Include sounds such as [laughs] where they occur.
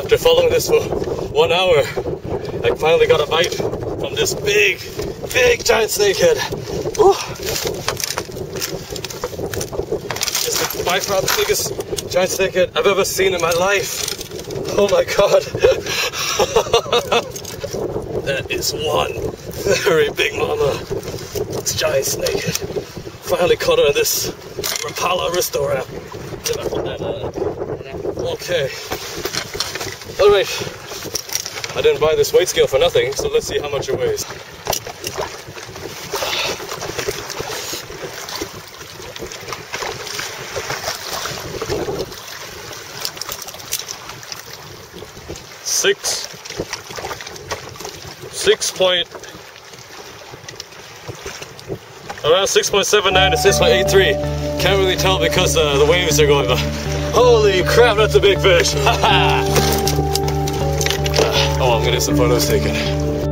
after following this for one hour, I finally got a bite from this big, big giant snakehead. This is by far the biggest giant snakehead I've ever seen in my life. Oh my god. [laughs] that is one very big mama. It's giant snakehead. Finally caught her in this Rapala that on? Okay. Alright. I didn't buy this weight scale for nothing, so let's see how much it weighs. Six, six point, around 6.79 to 6.83. Can't really tell because uh, the waves are going. Holy crap, that's a big fish! [laughs] Oh, I'm gonna get some photos taken.